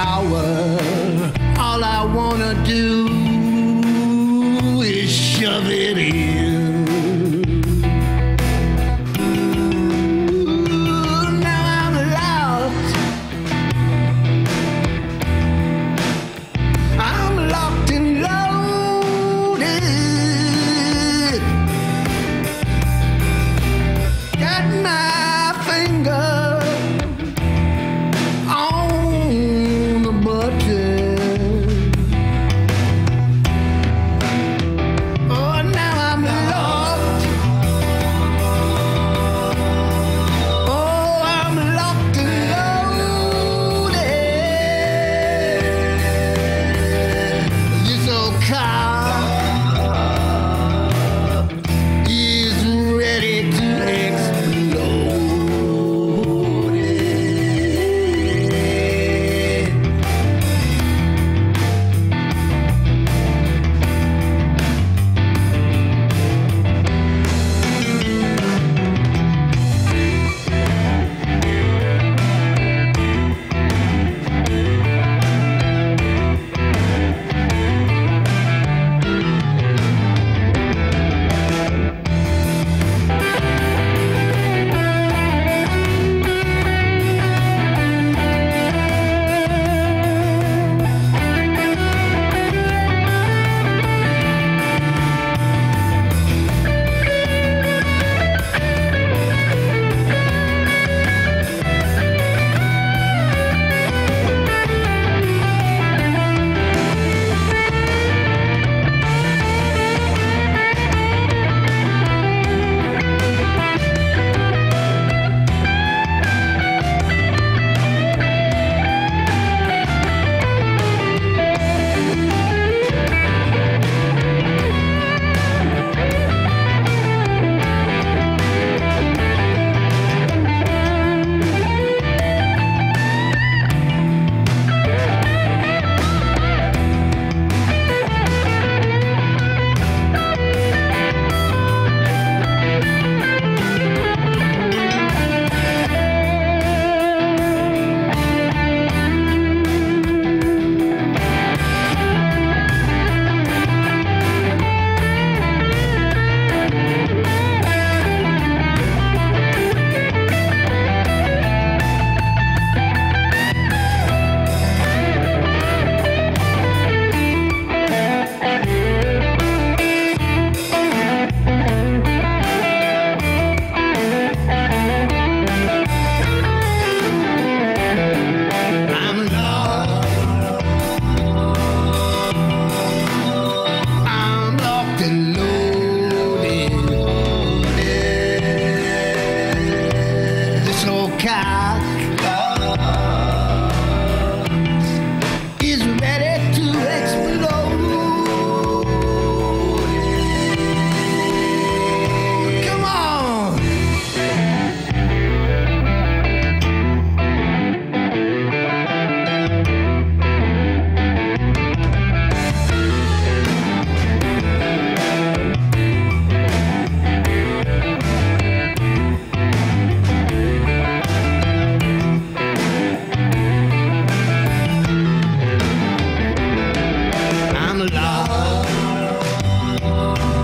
All I wanna do is shove it in. Oh,